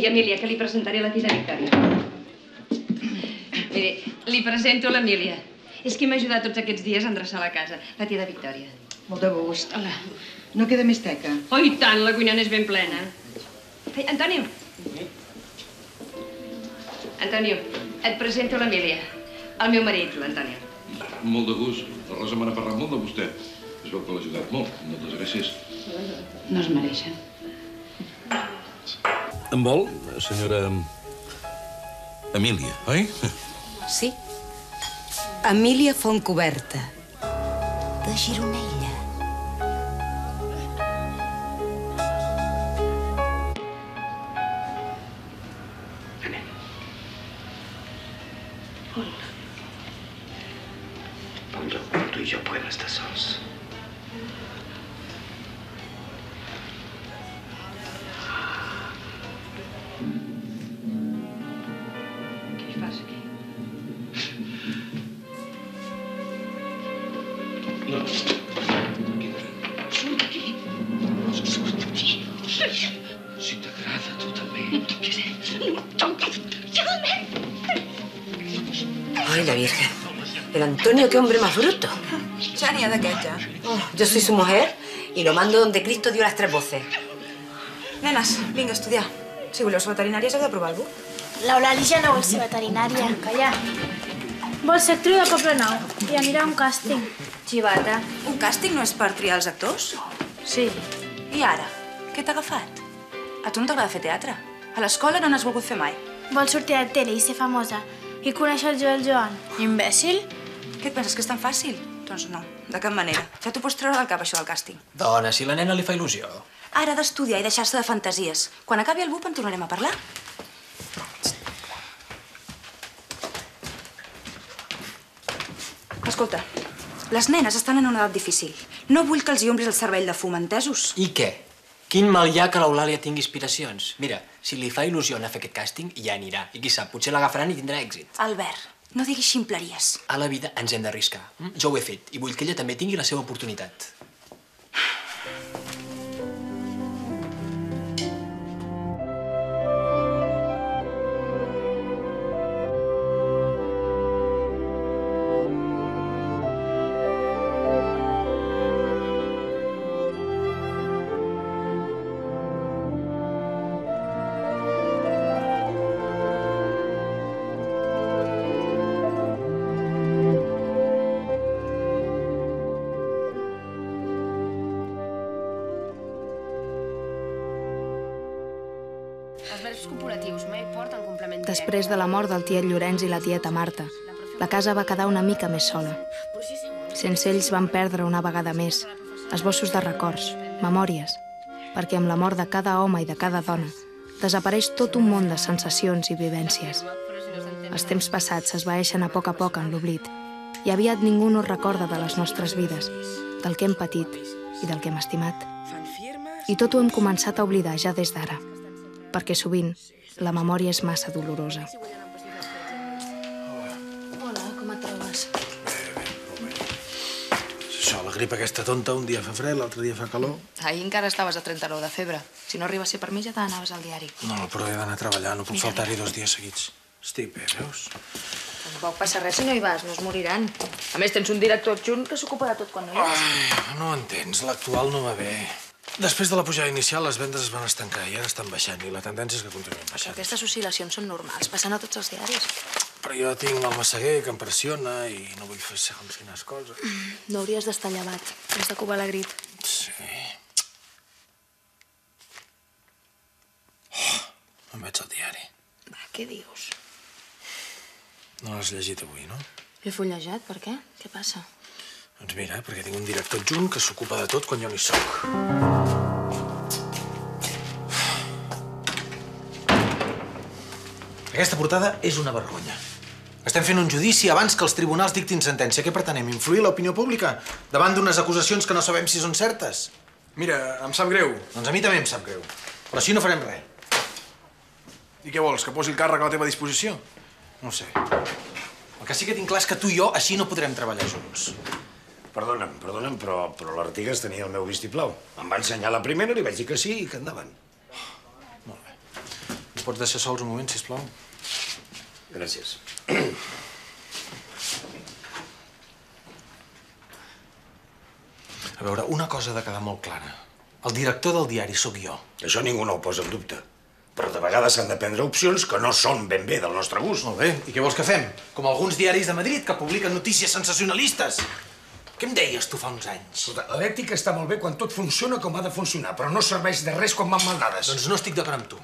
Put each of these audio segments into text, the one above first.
Vingui, Emília, que li presentaré la tia Victòria. Miri, li presento l'Emília. És qui m'ha ajudat tots aquests dies a endreçar la casa, la tia de Victòria. Molt de gust. Hola. No queda més teca. Oh, i tant, la cuina n'és ben plena. Ei, Antonio. Antonio, et presento l'Emília. El meu marit, l'Antonio. Molt de gust. La Rosa me n'ha parlat molt de vostè. Es veu que l'ha ajudat molt. Moltes gràcies. No es mereixen. En vol, senyora... Emília, oi? Sí. Emília Fontcoberta. De Gironella. Ay, la Virgen. El Antonio, qué hombre más bruto. D'aquest, ja. Oh, yo soy su mujer y lo mando donde Cristo dio las tres voces. Nenes, vinga a estudiar. Si voleu ser veterinàries heu de provar algú. L'Eulàlia no vol ser veterinària. Calla. Vol ser actriu de Poble Nou i anirà a un càsting. Xivata. Un càsting no és per triar els actors? Sí. I ara? Què t'ha agafat? A tu no t'agrada fer teatre? A l'escola no n'has volgut fer mai. Vol sortir a la tele i ser famosa. I conèixer el Joel Joan. Imbècil? Què et penses, que és tan fàcil? Doncs no, de cap manera. Ja t'ho pots treure del cap, això del càsting. Dona, si la nena li fa il·lusió. Ara ha d'estudiar i deixar-se de fantasies. Quan acabi el BUP en tornarem a parlar. Escolta, les nenes estan en una edat difícil. No vull que els hi omplis el cervell de fum, entesos? I què? Quin mal hi ha que l'Eulàlia tingui inspiracions? Mira, si li fa il·lusió anar a fer aquest càsting, ja anirà. I qui sap, potser l'agafaran i tindrà èxit. Albert, no diguis ximpleries. A la vida ens hem d'arriscar. Mm? Jo ho he fet i vull que ella també tingui la seva oportunitat. Els versos copulatius mai porten complement Després de la mort del tiet Llorenç i la tieta Marta, la casa va quedar una mica més sola. Sense ells van perdre una vegada més esbossos de records, memòries, perquè amb la mort de cada home i de cada dona desapareix tot un món de sensacions i vivències. Els temps passats s'esvaeixen a poc a poc en l'oblit i aviat ningú no recorda de les nostres vides, del que hem patit i del que hem estimat. I tot ho hem començat a oblidar ja des d'ara, perquè sovint la memòria és massa dolorosa. Hola, com et trobes? Això, la grip aquesta tonta, un dia fa fred, l'altre dia fa calor. Ahir encara estaves a 39 de febre. Si no arriba a ser per mi, ja te n'anaves al diari. No, però he d'anar a treballar, no puc faltar-hi dos dies seguits. Estic bé, veus? Tampoc passa res si no hi vas, no es moriran. A més, tens un director adjunt que s'ocupa de tot quan no hi vas. Ai, no ho entens, l'actual no va bé. Després de la pujada inicial, les vendes es van estancar i ara estan baixant, i la tendència és que continuïn Però baixant. aquestes oscil·lacions són normals, passen a tots els diaris. Però jo tinc el Massaguer, que em pressiona, i no vull fer segons quines coses. No hauries d'estar llevat. Has de cubar la grip. Sí. Oh, em veig al diari. Va, què dius? No l'has llegit avui, no? L'he fullejat, per què? Què passa? Doncs mira, perquè tinc un director adjunt que s'ocupa de tot quan jo no hi soc. Aquesta portada és una vergonya. Estem fent un judici abans que els tribunals dictin sentència. Què pretenem? Influir l'opinió pública davant d'unes acusacions que no sabem si són certes? Mira, em sap greu. Doncs a mi també em sap greu. Però així no farem res. I què vols, que posi el càrrec a la teva disposició? No ho sé. El que sí que tinc clar és que tu i jo així no podrem treballar junts. Perdona'm, perdona'm, però, però l'Artigas tenia el meu vistiplau. Em va ensenyar la primera, li vaig dir que sí i que endavant. Ens pots deixar sols un moment, sisplau? Gràcies. A veure, una cosa ha de quedar molt clara. El director del diari sóc jo. Això ningú no ho posa en dubte. Però de vegades s'han de prendre opcions que no són ben bé del nostre gust. Molt bé, i què vols que fem? Com alguns diaris de Madrid que publiquen notícies sensacionalistes. Què em deies tu fa uns anys? L'ètica està molt bé quan tot funciona com ha de funcionar, però no serveix de res quan van mal dades. Doncs no estic d'acord amb tu.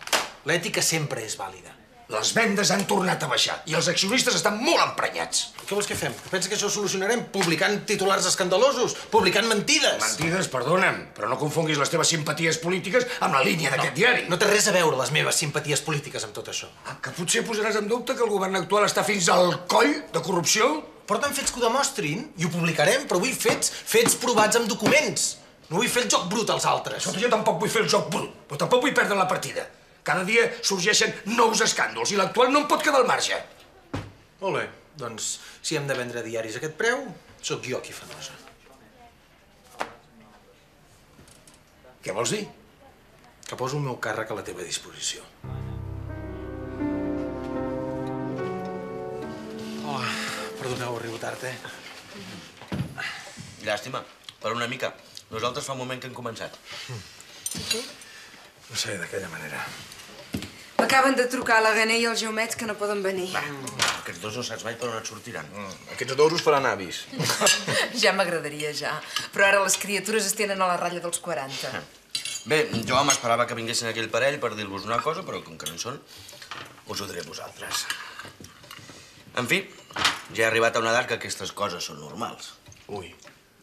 L'ètica sempre és vàlida. Les vendes han tornat a baixar i els accionistes estan molt emprenyats. Què vols que fem? Pensa que això ho solucionarem publicant titulars escandalosos, publicant mentides? Mentides, perdona'm, però no confonguis les teves simpaties polítiques amb la línia d'aquest diari. No té res a veure les meves simpaties polítiques amb tot això. Ah, que potser posaràs en dubte que el govern actual està fins al coll de corrupció? Porten fets que ho demostrin i ho publicarem, però vull fets, fets provats amb documents. No vull fer el joc brut als altres. Escolta, jo tampoc vull fer el joc brut, però tampoc vull perdre la partida. Cada dia sorgeixen nous escàndols i l'actual no em pot quedar al marge. Molt bé, doncs si hem de vendre diaris a aquest preu, sóc jo qui fa nosa. Què vols dir? Que poso el meu càrrec a la teva disposició. Perdoneu, arribo tard, eh? Llàstima, per una mica. Nosaltres fa un moment que hem començat. No sé, d'aquella manera. Acaben de trucar a la Gana i els Jaumets que no poden venir. Aquests dos no saps mai per on et sortiran. Aquests dos us faran avis. Ja m'agradaria, ja. Però ara les criatures es tenen a la ratlla dels 40. Bé, jo m'esperava que vinguessin aquell parell per dir-vos una cosa, però com que no hi són, us ho diré a vosaltres. En fi, ja he arribat a una edat que aquestes coses són normals. Ui,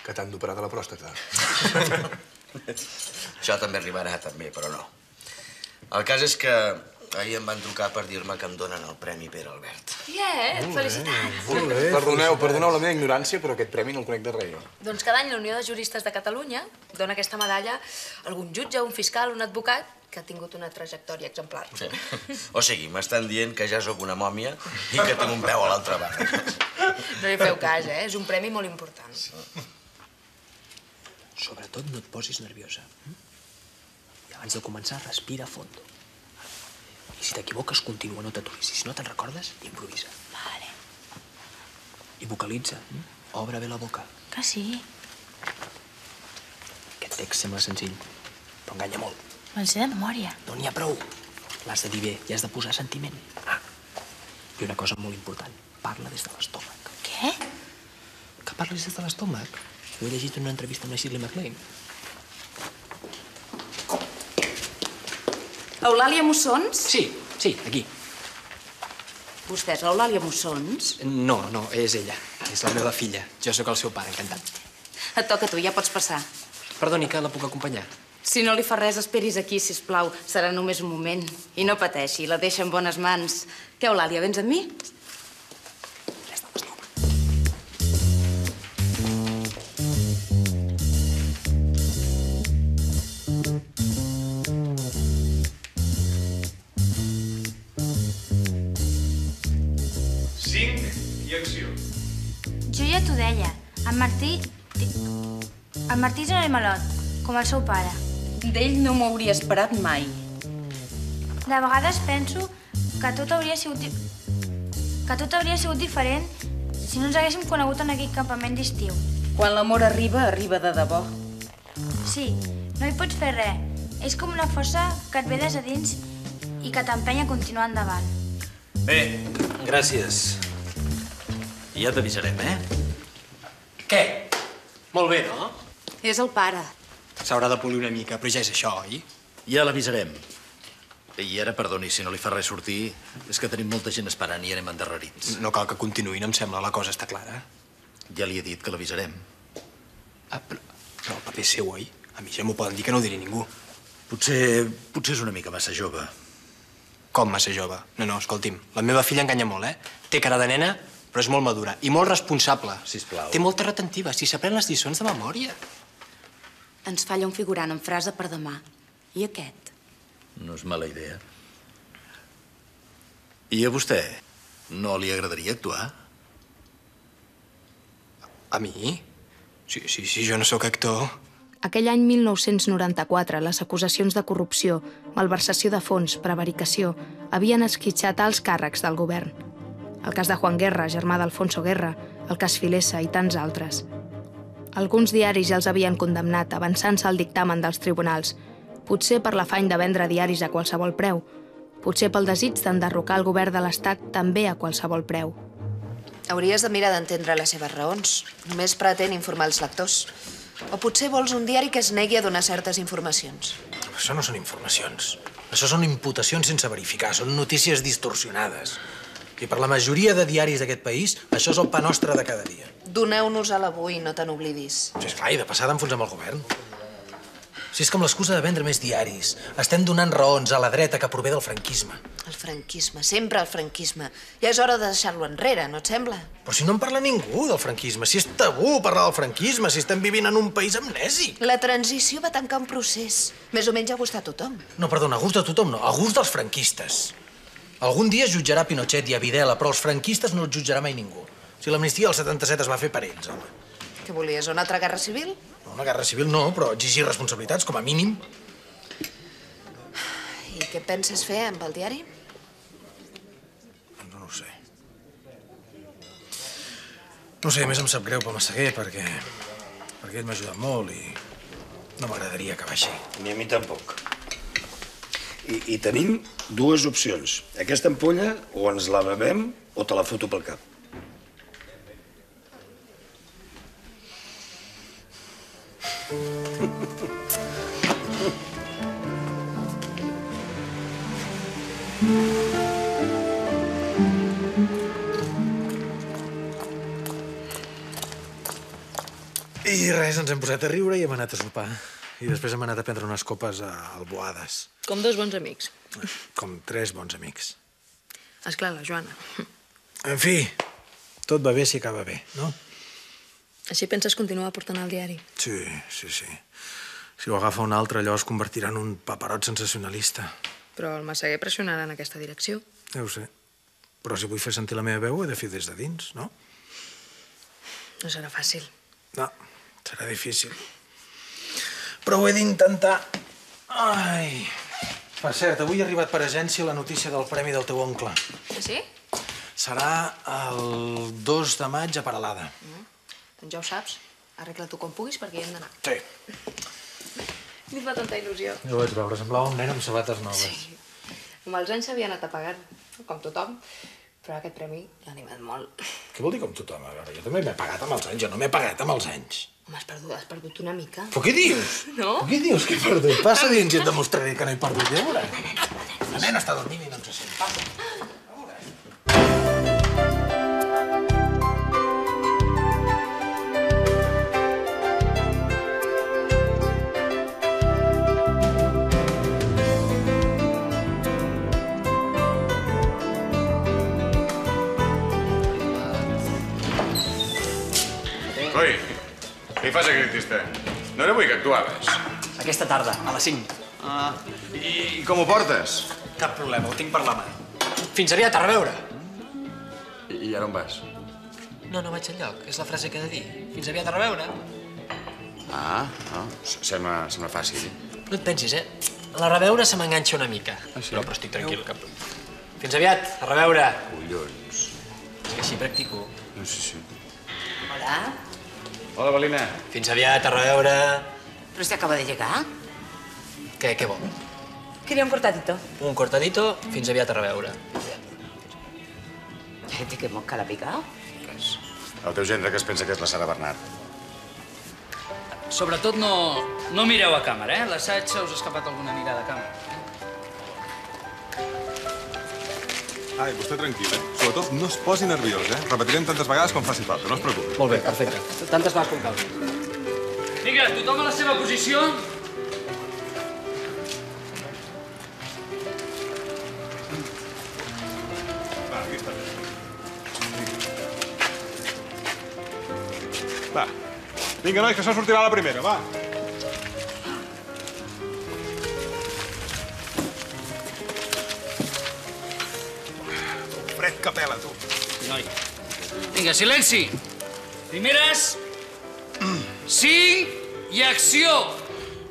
que t'han d'operar de la pròstata. Això també arribarà, també, però no. El cas és que ahir em van trucar per dir-me que em donen el Premi Pere Albert. Bien, felicitats. Molt bé. Perdoneu, perdoneu la meva ignorància, però aquest premi no el conec de res. Doncs cada any la Unió de Juristes de Catalunya dona aquesta medalla a algun jutge, un fiscal, un advocat que ha tingut una trajectòria exemplar. Sí. O sigui, m'estan dient que ja sóc una mòmia i que tinc un peu a l'altra banda. No li feu cas, eh? És un premi molt important. Sobretot no et posis nerviosa. hm? I abans de començar, respira a fondo. I si t'equivoques, continua, no t'aturis. I si no te'n recordes, improvisa. Vale. I vocalitza. hm? Obre bé la boca. Que sí. Aquest text sembla senzill, però enganya molt. Me'l sé de memòria. No n'hi ha prou. L'has de dir bé i has de posar sentiment. Ah. I una cosa molt important. Parla des de l'estómac. Què? Que parlis des de l'estómac? Ho he llegit en una entrevista amb la Shirley MacLaine. Eulàlia Mussons? Sí, sí, aquí. Vostè és l'Eulàlia Mussons? No, no, és ella. És la meva filla. Jo sóc el seu pare, encantat. Et toca a tu, ja pots passar. Perdoni, que la puc acompanyar? Si no li fa res, esperis aquí, si plau. Serà només un moment. I no pateixi, la deixa en bones mans. Què, Eulàlia, vens amb mi? Cinc i acció. Jo ja t'ho deia. En Martí... El Martí és un animalot, com el seu pare. D'ell no m'ho hauria esperat mai. De vegades penso que tot hauria sigut... que tot hauria sigut diferent si no ens haguéssim conegut en aquell campament d'estiu. Quan l'amor arriba, arriba de debò. Sí, no hi pots fer res. És com una força que et ve des de dins i que t'empenya a continuar endavant. Bé, Gràcies. ja t'avisarem, eh? Què? Molt bé, no? És el pare. S'haurà de polir una mica, però ja és això, oi? Ja l'avisarem. I ara, perdoni, si no li fa res sortir, és que tenim molta gent esperant i anem endarrerits. No cal que continuïn, em sembla, la cosa està clara. Ja li he dit que l'avisarem. Ah, però, però el paper és seu, oi? A mi ja m'ho poden dir que no ho diré ningú. Potser, potser és una mica massa jove. Com massa jove? No, no, escolti'm, la meva filla enganya molt, eh? Té cara de nena, però és molt madura i molt responsable. Sisplau. Té molta retentiva, si s'aprèn les lliçons de memòria. Ens falla un figurant en frase per demà. I aquest? No és mala idea. I a vostè no li agradaria actuar? A mi? Sí, sí, sí, jo no sóc actor. Aquell any 1994, les acusacions de corrupció, malversació de fons, prevaricació, havien esquitxat alts càrrecs del govern. El cas de Juan Guerra, germà d'Alfonso Guerra, el cas Filesa i tants altres. Alguns diaris ja els havien condemnat, avançant-se al dictamen dels tribunals, potser per l'afany de vendre diaris a qualsevol preu, potser pel desig d'enderrocar el govern de l'Estat també a qualsevol preu. Hauries de mirar d'entendre les seves raons. Només pretén informar els lectors. O potser vols un diari que es negui a donar certes informacions. Això no són informacions. Això són imputacions sense verificar, són notícies distorsionades. I per la majoria de diaris d'aquest país, això és el pa nostre de cada dia. Doneu-nos a l'avui, no te n'oblidis. Sí, esclar, i de passada enfonsem el govern. Si és que amb l'excusa de vendre més diaris, estem donant raons a la dreta que prové del franquisme. El franquisme, sempre el franquisme. Ja és hora de deixar-lo enrere, no et sembla? Però si no en parla ningú del franquisme, si és tabú parlar del franquisme, si estem vivint en un país amnèsic. La transició va tancar un procés. Més o menys a gust a tothom. No, perdona, a gust de tothom no, a gust dels franquistes. Algun dia es jutjarà Pinochet i a Videla, però els franquistes no els jutjarà mai ningú. Si l'amnistia del 77 es va fer per ells, home. Què volies, una altra guerra civil? No, una guerra civil no, però exigir responsabilitats, com a mínim. I què penses fer amb el diari? No, no ho sé. No sé, a més em sap greu pel Massaguer, perquè... perquè ell m'ha ajudat molt i no m'agradaria acabar així. Ni a mi tampoc. I, I tenim dues opcions. Aquesta ampolla o ens la bebem o te la foto pel cap. I res, ens hem posat a riure i hem anat a sopar. I després hem anat a prendre unes copes a Alboades. Com dos bons amics. Com tres bons amics. Esclar, la Joana. En fi, tot va bé si acaba bé, no? Així penses continuar portant el diari? Sí, sí, sí. Si ho agafa un altre, allò es convertirà en un paperot sensacionalista. Però el Massaguer pressionarà en aquesta direcció. Ja ho sé. Però si vull fer sentir la meva veu, he de fer des de dins, no? No serà fàcil. No, serà difícil. Però ho he d'intentar. Ai... Per cert, avui ha arribat per agència la notícia del premi del teu oncle. Sí? Serà el 2 de maig a Paralada. Doncs ja ho saps. Arregla tu com puguis perquè hi hem d'anar. Sí. Em fa tanta il·lusió. Ja ho vaig veure, semblava un nen amb sabates noves. Sí. Amb els anys s'havia anat apagant, com tothom. Però aquest premi l'ha animat molt. Què vol dir com tothom? A veure, jo també m'he pagat amb els anys, jo no m'he pagat amb els anys. Home, has perdut, has perdut una mica. Però què dius? No? Però què dius que he perdut? Passa dins i et demostraré que no he perdut. Ja veuràs. La nena està dormint i no ens sent. Passa. Fas aquí, Tiste? No era avui que actuaves? Aquesta tarda, a les 5. Ah, i, i com ho portes? Cap problema, ho tinc per la mà. Fins aviat, a reveure. I, i ara on vas? No, no vaig enlloc. És la frase que he de dir. Fins aviat, a reveure. Ah, no, sembla, sembla fàcil. No et pensis, eh? A la reveure se m'enganxa una mica. Ah, sí? Però, però estic tranquil, cap... Fins aviat, a reveure. Collons. És que així practico. No, sí, sí. Hola. Hola, Belina. Fins aviat, a reveure. ¿Pero se acaba de llegar? Què, què vol? Quería un cortadito. Un cortadito, fins aviat a reveure. Gente, qué mosca la ha picado. Res. El teu gendre que es pensa que és la Sara Bernat. Sobretot no, no mireu a càmera, eh? L'assaig se us ha escapat alguna mirada a càmera. Ai, vostè tranquil, eh? Sobretot no es posi nerviós, eh? Repetirem tantes vegades com faci falta, no es preocupi. Molt bé, perfecte. Tantes vegades com calgui. Vinga, tothom a la seva posició. Va, aquí està. Va. Vinga, nois, que això sortirà a la primera, va. Que pela, tu. Noi. Vinga, silenci. Primeres. Sí i acció!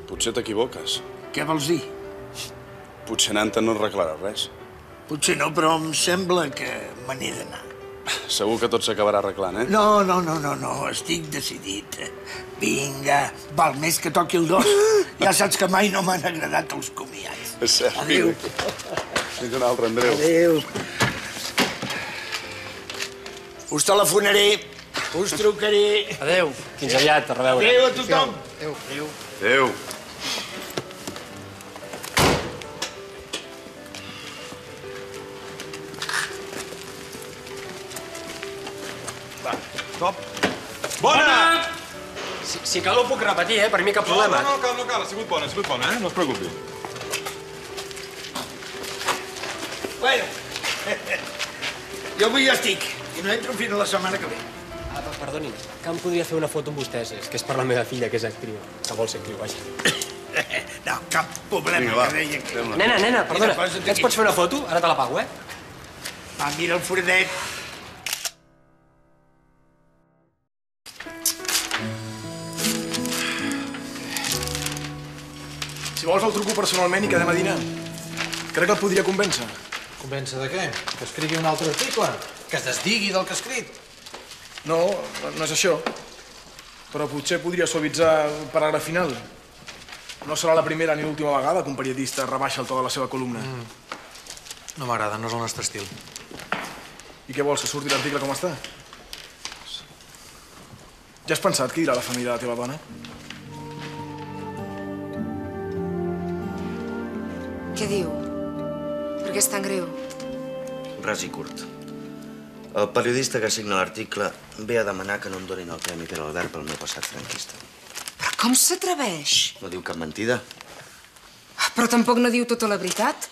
Potser t'equivoques. Què vols dir? Potser Nanta no arreglarà res. Potser no, però em sembla que me n'he d'anar. Segur que tot s'acabarà arreglant, eh? No, no, no, no, no, estic decidit. Vinga, val més que toqui el dos. Ja saps que mai no m'han agradat els comiats. És cert, Adéu. Fins un altre, Andreu. Adéu. Us telefonaré, us trucaré. Adéu. Fins aviat, a reveure. Adéu a tothom. Adéu. Adéu. Adéu. Va, top. Bona! Si, si cal ho puc repetir, eh? Per mi cap No, problema. no, no, cal, no cal. Ha sigut bona, ha sigut bona, eh? No es preocupi. Bueno, jo avui ja estic i no entro fins a la setmana que ve. Ah, per- perdoni, que em podria fer una foto amb vostès? És que és per la meva filla, que és actriu. Que vol ser actriu, vaja. No, cap problema, Vinga, va. que deia que... Nena, nena, perdona, ens pots fer una foto? Ara te la pago, eh? Va, mira el foradet. Si vols el truco personalment i quedem a dinar. Crec que el podria convèncer. Convèncer de què? Que escrigui un altre article? Que es desdigui del que ha escrit? No, no és això. Però potser podria suavitzar el paràgraf final. No serà la primera ni l'última vegada que un periodista rebaixa el to de la seva columna. Mm. No m'agrada, no és el nostre estil. I què vols, que surti l'article com està? Ja has pensat què dirà la família de la teva dona? Què diu? Per què és tan greu? Ras i curt. El periodista que signa l'article ve a demanar que no em donin el Premi Pere Albert pel meu passat franquista. Però com s'atreveix? No diu cap mentida. Però tampoc no diu tota la veritat.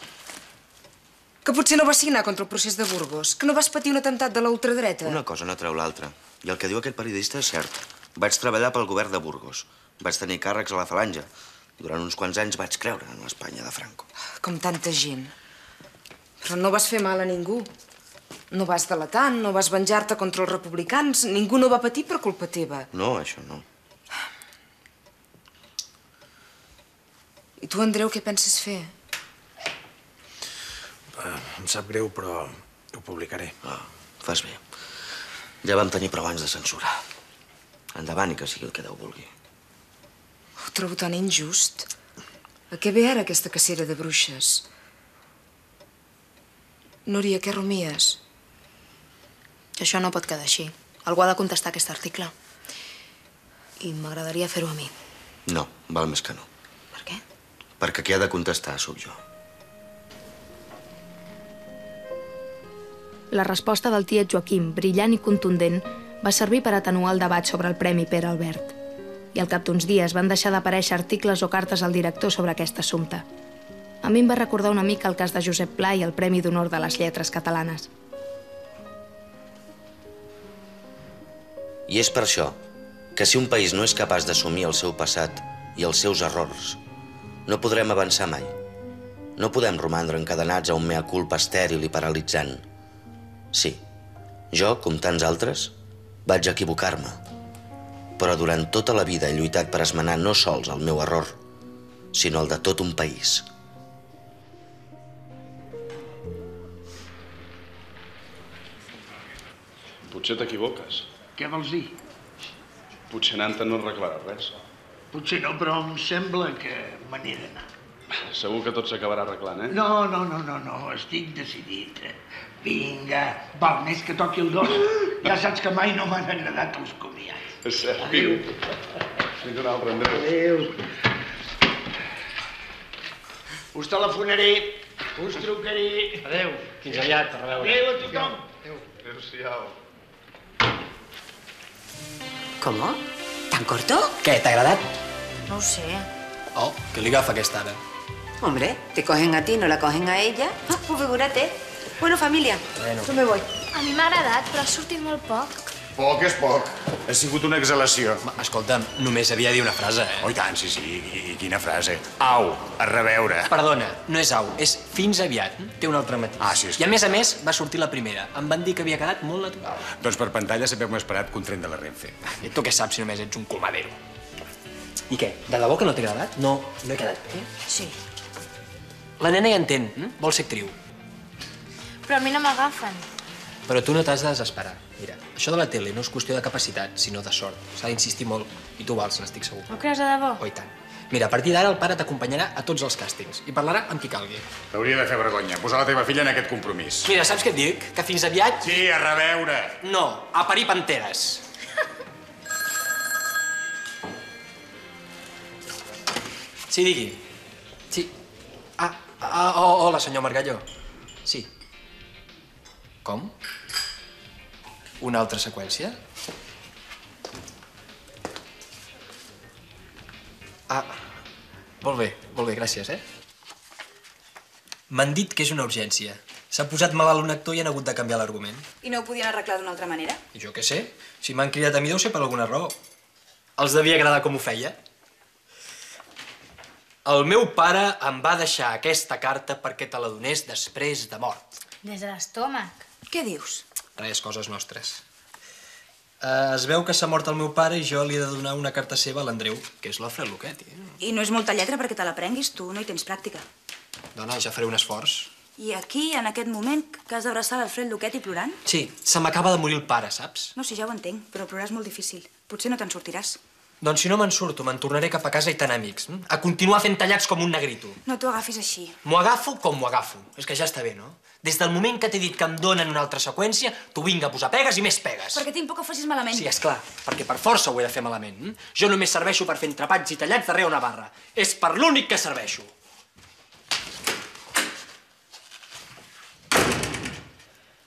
Que potser no va signar contra el procés de Burgos, que no vas patir un atemptat de la ultradreta. Una cosa no treu l'altra. I el que diu aquest periodista és cert. Vaig treballar pel govern de Burgos. Vaig tenir càrrecs a la falange. Durant uns quants anys vaig creure en l'Espanya de Franco. Com tanta gent. Però no vas fer mal a ningú. No vas delatar, no vas venjar-te contra els republicans. Ningú no va patir per culpa teva. No, això no. I tu, Andreu, què penses fer? Eh, em sap greu, però ho publicaré. Ah, fas bé. Ja vam tenir prou anys de censura. Endavant i que sigui el que Déu vulgui. Ho trobo tan injust. A què ve ara aquesta cacera de bruixes? Núria, què rumies? Això no pot quedar així. Algú ha de contestar aquest article. I m'agradaria fer-ho a mi. No, val més que no. Per què? Perquè qui ha de contestar sóc jo. La resposta del tiet Joaquim, brillant i contundent, va servir per atenuar el debat sobre el Premi Pere Albert. I al cap d'uns dies van deixar d'aparèixer articles o cartes al director sobre aquest assumpte. A mi em va recordar una mica el cas de Josep Pla i el Premi d'Honor de les Lletres Catalanes. I és per això que si un país no és capaç d'assumir el seu passat i els seus errors, no podrem avançar mai. No podem romandre encadenats a un mea culpa estèril i paralitzant. Sí, jo, com tants altres, vaig equivocar-me. Però durant tota la vida he lluitat per esmenar no sols el meu error, sinó el de tot un país. Potser t'equivoques. Què vols dir? Potser Nanta no arreglarà res. Potser no, però em sembla que me n'he d'anar. Segur que tot s'acabarà arreglant, eh? No, no, no, no, no, estic decidit. Vinga, val més que toqui el dos. Ja saps que mai no m'han agradat els comiats. És cert, Adéu. Fins un altre, Andreu. Adéu. Us telefonaré, us trucaré. Adéu. Fins aviat, a reveure. Adéu a tothom. Adéu-siau. ¿Cómo? ¿Tan corto? Què, t'ha agradat? No ho sé. Oh, què li agafa aquesta ara? Hombre, te cogen a ti, no la cogen a ella. Ah, pues figúrate. Bueno, familia, Bueno. yo me voy. A mi m'ha agradat, però ha sortit molt poc. Poc és poc. Ha sigut una exhalació. Escolta'm, només havia de dir una frase, eh? Oh, i tant, sí, sí. I, i quina frase. Au, a reveure. Perdona, no és au, és fins aviat. Té un altre matís. Ah, sí, és I a més a més, va sortir la primera. Em van dir que havia quedat molt natural. Doncs per pantalla sempre m'he esperat que un tren de la Renfe. I tu què saps si només ets un colmadero? I què, de debò que no t'ha agradat? No, no he quedat bé? Sí. La nena ja entén, hm? vol ser actriu. Però a mi no m'agafen. Però tu no t'has de desesperar. Mira, això de la tele no és qüestió de capacitat, sinó de sort. S'ha d'insistir molt, i tu vals, n'estic segur. Ho creus de debò? Oh, i tant. Mira, a partir d'ara el pare t'acompanyarà a tots els càstings i parlarà amb qui calgui. T'hauria de fer vergonya, posar la teva filla en aquest compromís. Mira, saps què et dic? Que fins aviat... Sí, a reveure. No, a parir panteres. Sí, digui. Sí. Ah, ah oh, hola, senyor Margalló. Com? Una altra seqüència? Ah, molt bé, molt bé, gràcies, eh? M'han dit que és una urgència. S'ha posat malalt un actor i han hagut de canviar l'argument. I no ho podien arreglar d'una altra manera? I jo què sé? Si m'han cridat a mi deu ser per alguna raó. Els devia agradar com ho feia. El meu pare em va deixar aquesta carta perquè te la donés després de mort. Des de l'estómac. Què dius? Res, coses nostres. Uh, es veu que s'ha mort el meu pare i jo li he de donar una carta seva a l'Andreu, que és l'Alfred Luquetti. I no és molta lletra perquè te la prenguis, tu no hi tens pràctica. Dona, ja faré un esforç. I aquí, en aquest moment, que has d'abraçar l'Alfred Luquetti plorant? Sí, se m'acaba de morir el pare, saps? No, sí, ja ho entenc, però plorar és molt difícil. Potser no te'n sortiràs. Doncs si no me'n surto, me'n tornaré cap a casa i tant amics. hm? A continuar fent tallats com un negrito. No t'ho agafis així. M'ho agafo com m'ho agafo. És que ja està bé, no? Des del moment que t'he dit que em donen una altra seqüència, tu vinga a posar pegues i més pegues. Perquè tinc por que ho facis malament. Sí, és clar, perquè per força ho he de fer malament. Hm? Jo només serveixo per fer entrepats i tallats darrere una barra. És per l'únic que serveixo.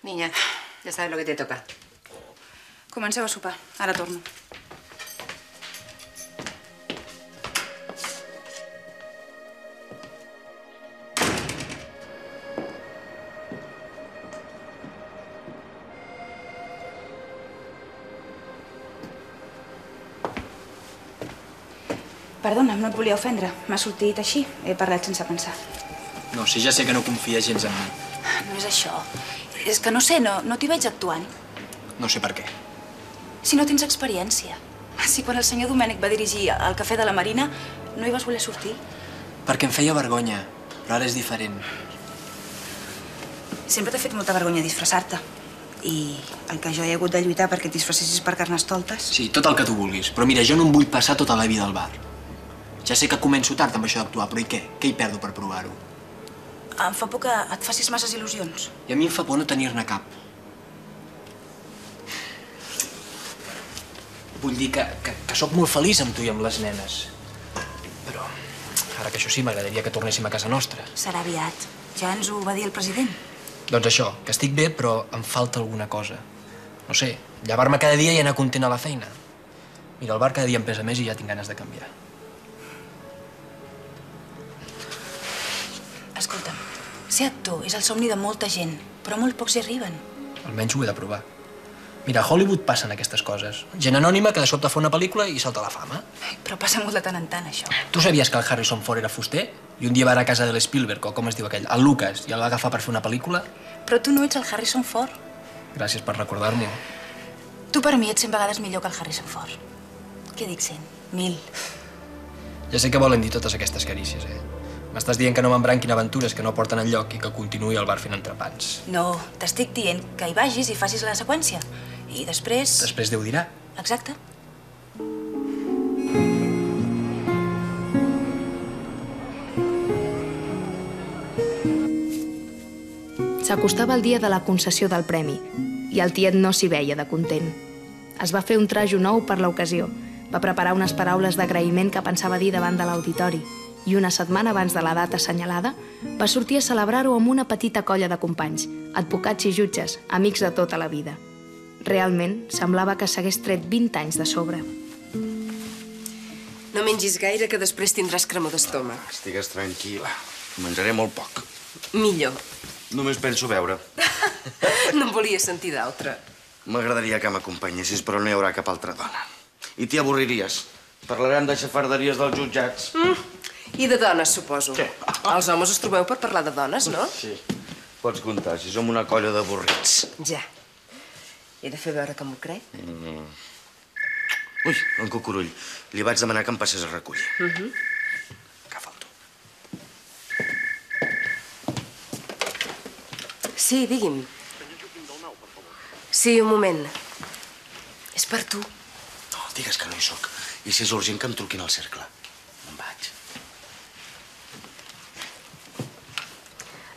Niña, ya sabes lo que te toca. Comenceu a sopar. Ara torno. Perdona, no et volia ofendre. M'ha sortit així. He parlat sense pensar. No, si ja sé que no confia gens en mi. No és això. És que no sé, no, no t'hi veig actuant. No sé per què. Si no tens experiència. Si quan el senyor Domènec va dirigir el cafè de la Marina no hi vas voler sortir. Perquè em feia vergonya, però ara és diferent. Sempre t'ha fet molta vergonya disfressar-te. I el que jo he hagut de lluitar perquè et disfressessis per carnestoltes... Sí, tot el que tu vulguis, però mira, jo no em vull passar tota la vida al bar. Ja sé que començo tard amb això d'actuar, però i què? Què hi perdo per provar-ho? Em fa por que et facis masses il·lusions. I a mi em fa por no tenir-ne cap. Vull dir que, que, que sóc molt feliç amb tu i amb les nenes. Però, ara que això sí, m'agradaria que tornéssim a casa nostra. Serà aviat. Ja ens ho va dir el president. Doncs això, que estic bé, però em falta alguna cosa. No sé, llevar-me cada dia i anar content a la feina. Mira, el bar cada dia em pesa més i ja tinc ganes de canviar. Ser actor és el somni de molta gent, però molt pocs hi arriben. Almenys ho he de provar. Mira, a Hollywood passen aquestes coses. Gent anònima que de sobte fa una pel·lícula i salta a la fama. Però passa molt de tant en tant, això. Tu sabies que el Harrison Ford era fuster? I un dia va anar a casa de l'Spielberg, o com es diu aquell, el Lucas, i el va agafar per fer una pel·lícula? Però tu no ets el Harrison Ford. Gràcies per recordar-m'ho. Tu per mi ets cent vegades millor que el Harrison Ford. Què dic cent? Mil. Ja sé que volen dir totes aquestes carícies, eh? M'estàs dient que no m'embranquin aventures que no porten enlloc i que continuï al bar fent entrepans. No, t'estic dient que hi vagis i facis la seqüència. I després... Després Déu dirà. Exacte. S'acostava el dia de la concessió del premi i el tiet no s'hi veia de content. Es va fer un trajo nou per l'ocasió, va preparar unes paraules d'agraïment que pensava dir davant de l'auditori i una setmana abans de la data assenyalada va sortir a celebrar-ho amb una petita colla de companys, advocats i jutges, amics de tota la vida. Realment, semblava que s'hagués tret 20 anys de sobre. No mengis gaire, que després tindràs cremor d'estómac. Estigues tranquil·la. Menjaré molt poc. Millor. Només penso veure. No en volia sentir d'altre. M'agradaria que m'acompanyessis, però no hi haurà cap altra dona. I t'hi avorriries. Parlarem de xafarderies dels jutjats. Mm. I de dones, suposo. Què? Els homes us trobeu per parlar de dones, no? Sí. Pots comptar, si som una colla d'avorrits. Ja. He de fer veure que m'ho crec. Mm. Ui, en Cucurull. Li vaig demanar que em passés a recollir. Uh -huh. Sí, digui'm. Sí, un moment. És per tu. No, digues que no hi sóc. I si és urgent que em truquin al cercle. Me'n vaig.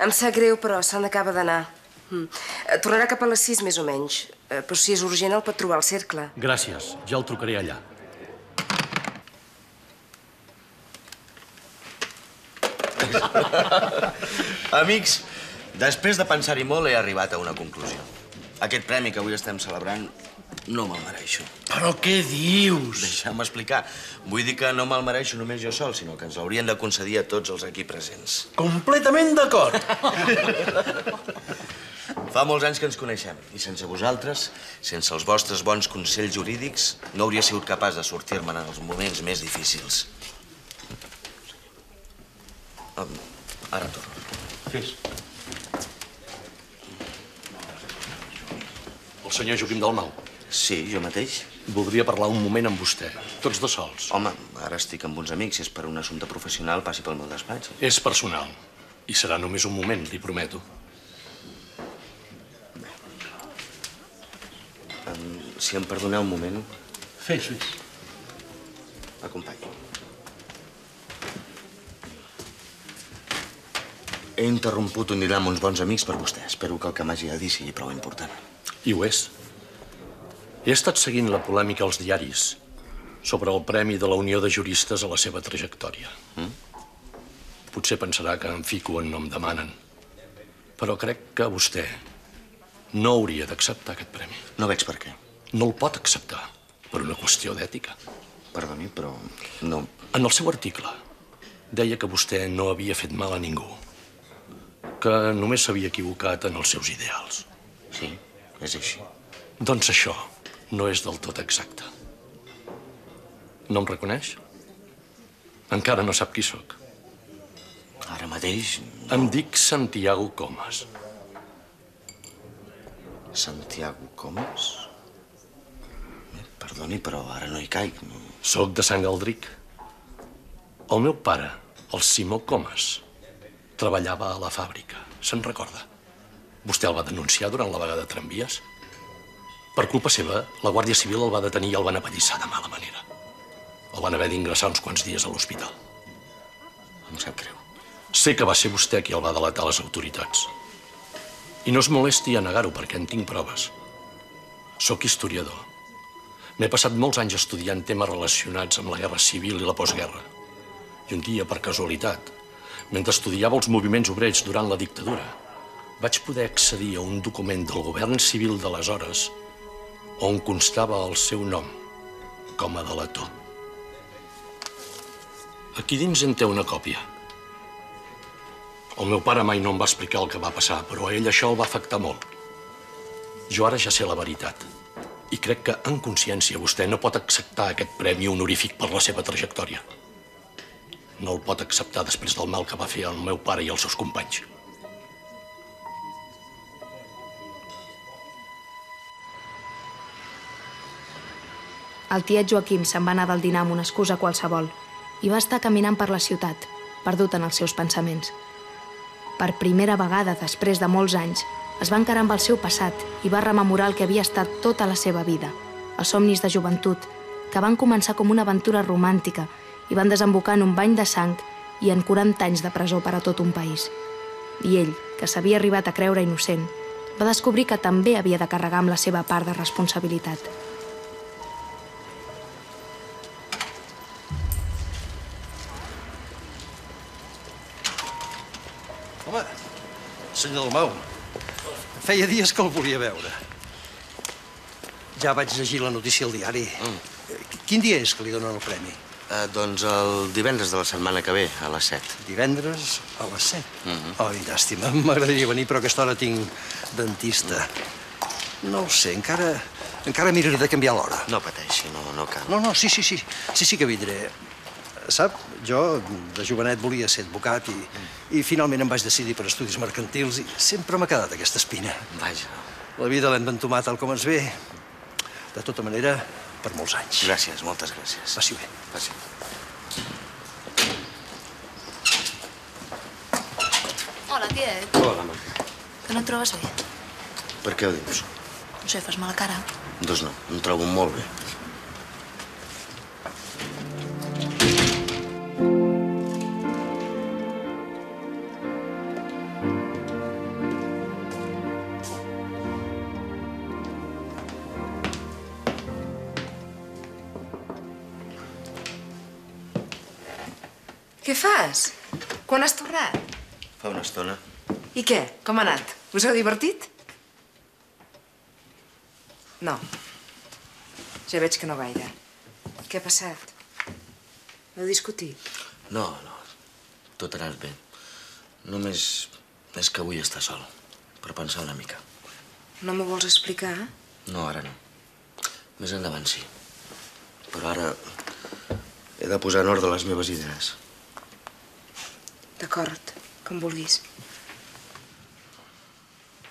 Em sap greu, però se n'acaba d'anar. Mm. Eh, Tornarà cap a les sis, més o menys. Eh, Però si és urgent, el pot trobar al cercle. Gràcies, ja el trucaré allà. Amics, després de pensar-hi molt he arribat a una conclusió. Aquest premi que avui estem celebrant no me'l mereixo. Però què dius? Deixa'm explicar. Vull dir que no me'l mereixo només jo sol, sinó que ens l'haurien de concedir a tots els aquí presents. Completament d'acord. Fa molts anys que ens coneixem, i sense vosaltres, sense els vostres bons consells jurídics, no hauria sigut capaç de sortir-me'n en els moments més difícils. Um, ara torno. Fes. El senyor Joaquim Dalmau. Sí, jo mateix. Voldria parlar un moment amb vostè, tots dos sols. Home, ara estic amb uns amics. Si és per un assumpte professional, passi pel meu despatx. És personal. I serà només un moment, li prometo. Um, si em perdoneu un moment, Fes, fes. acompanyi. He interromput un dinar amb uns bons amics per vostè. Espero que el que m'hagi de dir sigui prou important. I ho és. He estat seguint la polèmica als diaris sobre el Premi de la Unió de Juristes a la seva trajectòria. Mm? Potser pensarà que em fico en no em demanen. Però crec que vostè no hauria d'acceptar aquest premi. No veig per què. No el pot acceptar, per una qüestió d'ètica. Perdoni, però no... En el seu article deia que vostè no havia fet mal a ningú, que només s'havia equivocat en els seus ideals. Sí, és així. Doncs això no és del tot exacte. No em reconeix? Encara no sap qui sóc. Ara mateix... Em dic Santiago Comas. Santiago Comas? Eh, Perdoni, però ara no hi caic. No. Soc de Sant Galdric. El meu pare, el Simó Comas, treballava a la fàbrica. Se'n recorda? Vostè el va denunciar durant la vaga de tramvies? Per culpa seva, la Guàrdia Civil el va detenir i el van apallissar de mala manera. El van haver d'ingressar uns quants dies a l'hospital. Em sap greu. Sé que va ser vostè qui el va delatar a les autoritats. I no es molesti a negar-ho, perquè en tinc proves. Soc historiador. M'he passat molts anys estudiant temes relacionats amb la guerra civil i la postguerra. I un dia, per casualitat, mentre estudiava els moviments obrers durant la dictadura, vaig poder accedir a un document del govern civil d'aleshores on constava el seu nom com a delator. Aquí dins en té una còpia. El meu pare mai no em va explicar el que va passar, però a ell això el va afectar molt. Jo ara ja sé la veritat. I crec que, en consciència, vostè no pot acceptar aquest premi honorífic per la seva trajectòria. No el pot acceptar després del mal que va fer al meu pare i als seus companys. El tiet Joaquim se'n va anar del dinar amb una excusa qualsevol i va estar caminant per la ciutat, perdut en els seus pensaments. Per primera vegada, després de molts anys, es va encarar amb el seu passat i va rememorar el que havia estat tota la seva vida, els somnis de joventut, que van començar com una aventura romàntica i van desembocar en un bany de sang i en 40 anys de presó per a tot un país. I ell, que s'havia arribat a creure innocent, va descobrir que també havia de carregar amb la seva part de responsabilitat. Senyor Dalmau, feia dies que el volia veure. Ja vaig llegir la notícia al diari. Mm. Quin dia és que li donen el premi? Uh, doncs el divendres de la setmana que ve, a les 7. Divendres a les 7. Mm -hmm. Ai, llàstima, m'agradaria venir, però a aquesta hora tinc dentista. No ho sé, encara... Encara miraré de canviar l'hora. No pateixi, no, no cal. No, no, sí, sí, sí. Sí, sí que vindré. Sap, jo de jovenet volia ser advocat i, i finalment em vaig decidir per estudis mercantils i sempre m'ha quedat aquesta espina. Vaja. La vida l'hem d'entomar tal com ens ve. De tota manera, per molts anys. Gràcies, moltes gràcies. Passi bé. Passi. Hola, tiet. Hola, mama. Que no et trobes bé? Per què ho dius? No sé, fas mala cara. Doncs no, em trobo molt bé. Fas? Quan has tornat? Fa una estona. I què? Com ha anat? Us heu divertit? No. Ja veig que no gaire. Què ha passat? Heu discutit? No, no. Tot ha anat bé. Només és que vull estar sol. Per pensar una mica. No m'ho vols explicar? No, ara no. Més endavant sí. Però ara he de posar en ordre les meves idees. D'acord, com vulguis.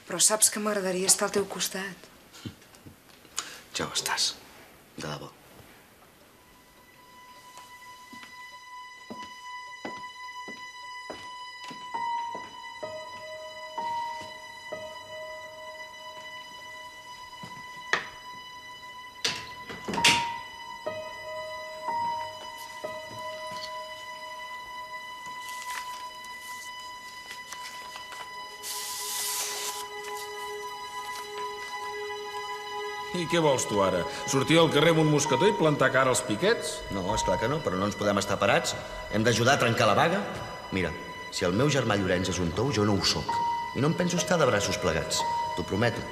Però saps que m'agradaria estar al teu costat. Ja ho estàs. De debò. I què vols tu ara? Sortir al carrer amb un mosquetó i plantar cara als piquets? No, és clar que no, però no ens podem estar parats. Hem d'ajudar a trencar la vaga. Mira, si el meu germà Llorenç és un tou, jo no ho sóc. I no em penso estar de braços plegats. T'ho prometo.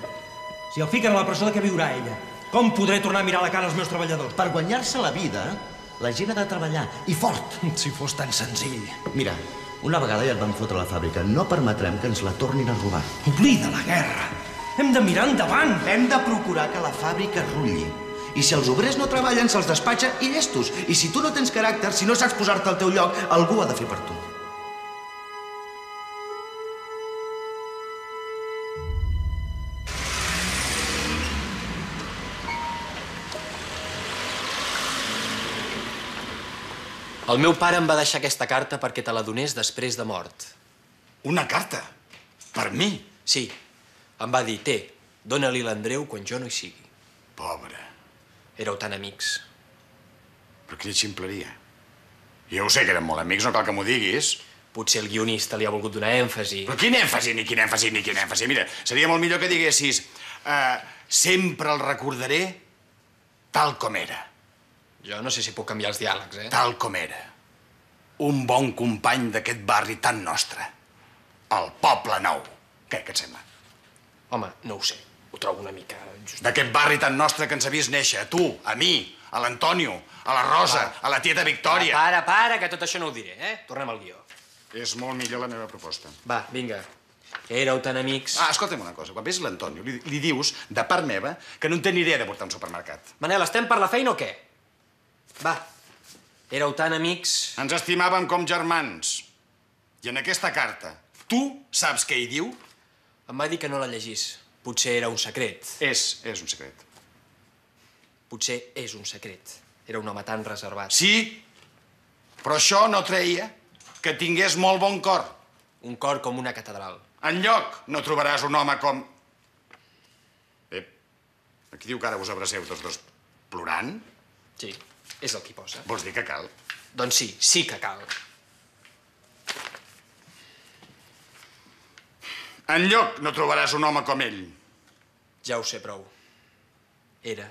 Si el fiquen a la presó, de què viurà ella? Com podré tornar a mirar a la cara als meus treballadors? Per guanyar-se la vida, la gent ha de treballar, i fort. Si fos tan senzill. Mira, una vegada ja et van fotre a la fàbrica. No permetrem que ens la tornin a robar. Oblida la guerra. Hem de mirar endavant. Hem de procurar que la fàbrica rulli. I si els obrers no treballen, se'ls despatxa i llestos. I si tu no tens caràcter, si no saps posar-te al teu lloc, algú ha de fer per tu. El meu pare em va deixar aquesta carta perquè te la donés després de mort. Una carta? Per mi? Sí. Em va dir, té, dóna-li l'Andreu quan jo no hi sigui. Pobre. Éreu tan amics. Però quina ximpleria. Jo ho sé que eren molt amics, no cal que m'ho diguis. Potser el guionista li ha volgut donar èmfasi. Però quin èmfasi, ni quin èmfasi, ni quin èmfasi. Mira, seria molt millor que diguessis uh, sempre el recordaré tal com era. Jo no sé si puc canviar els diàlegs, eh? Tal com era. Un bon company d'aquest barri tan nostre. El Poble Nou. Què, què et sembla? Home, no ho sé. Ho trobo una mica just. D'aquest barri tan nostre que ens ha vist néixer, a tu, a mi, a l'Antonio, a la Rosa, a la tieta Victòria. Para, para, que tot això no ho diré, eh? Tornem al guió. És molt millor la meva proposta. Va, vinga. Éreu tan amics... Ah, escolta'm una cosa. Quan ves l'Antonio, li, li dius, de part meva, que no en té ni idea de portar un supermercat. Manel, estem per la feina o què? Va, éreu tan amics... Ens estimàvem com germans. I en aquesta carta, tu saps què hi diu? Em va dir que no la llegís. Potser era un secret. És, és un secret. Potser és un secret. Era un home tan reservat. Sí, però això no treia que tingués molt bon cor. Un cor com una catedral. En lloc no trobaràs un home com... Ep, aquí diu que ara us abraceu tots dos plorant? Sí, és el que hi posa. Vols dir que cal? Doncs sí, sí que cal. En lloc no trobaràs un home com ell. Ja ho sé prou. Era.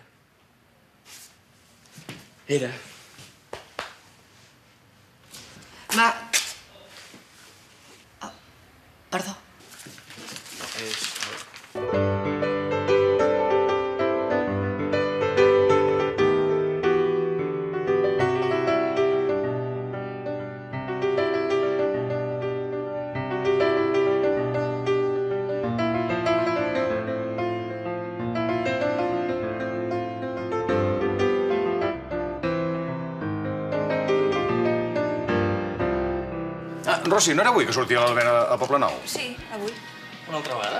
Era. Va, Perdó. És... Rossi, no era avui que sortia l'Albert a, Poble Nou? Sí, avui. Una altra vegada?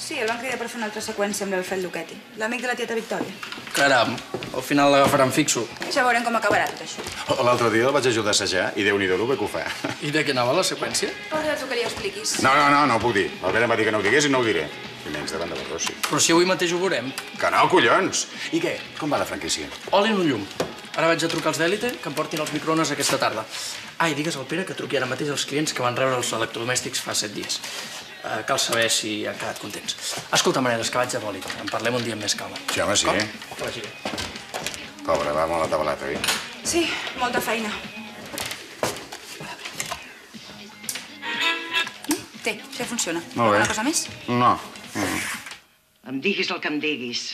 Sí, el van cridar per fer una altra seqüència amb l'Alfred Luquetti, l'amic de la tieta Victòria. Caram, al final l'agafaran fixo. Ja veurem com acabarà tot això. L'altre dia el vaig ajudar a assajar i déu-n'hi-do el bé que ho fa. I de què anava la seqüència? Posa tu que li expliquis. No, no, no, no ho puc dir. L'Albert em va dir que no ho digués i no ho diré. I menys davant de la Rossi. Però si avui mateix ho veurem. Que no, collons! I què? Com va la franquícia? Oli en un llum. Ara vaig a trucar als d'Elite que em portin els microones aquesta tarda. Ah, i digues al Pere que truqui ara mateix als clients que van rebre els electrodomèstics fa set dies. Uh, cal saber si han quedat contents. Escolta, Maneres, que vaig a bòlit. En parlem un dia amb més calma. Sí, home, sí. Com? eh? Que vagi bé. Pobre, va molt atabalat, oi? Sí, molta feina. Té, ja funciona. Molt bé. Alguna cosa més? No. Mm. Em diguis el que em diguis.